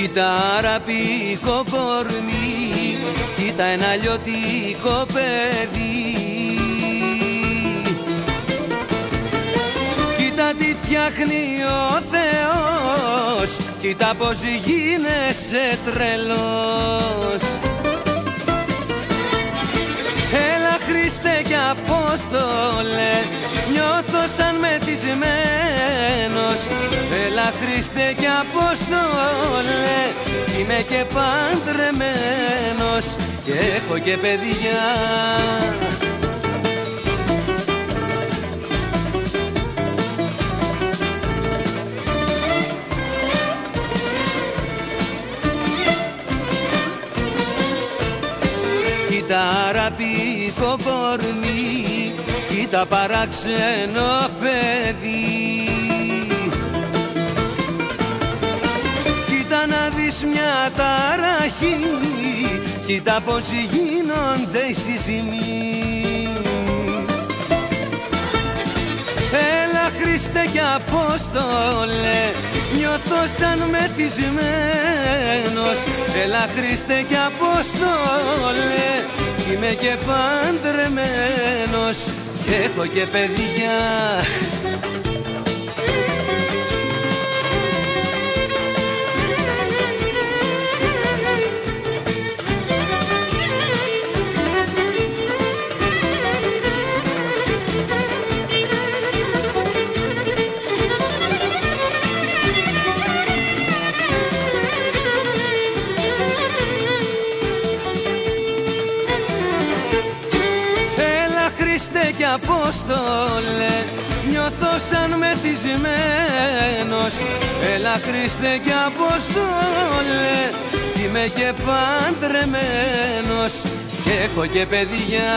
Κοίτα αραπικό κορμί, κοίτα ένα λιωτικό παιδί. Κοίτα τι φτιάχνει ο Θεός, κοίτα πως γίνεσαι τρελός. Έλα Χριστέ και Απόστολε, νιώθω σαν μεθυσμένος. Έλα Χριστέ και Απόστολε, είμαι και παντρεμένος και έχω και παιδιά. Κοίτα αραπικό κορμί, κοίτα παράξενο παιδί να δεις μια ταραχή, κοίτα πως γίνονται οι σεισμοί. Έλα Χριστέ και Απόστολε, νιώθω σαν μεθυσμένος. Έλα Χριστέ και Απόστολε, είμαι και παντρεμένος. Και έχω και παιδιά Απόστολε Νιώθω σαν μεθυσμένος. Έλα Χριστέ και Απόστολε Είμαι και παντρεμένος. Και έχω και παιδιά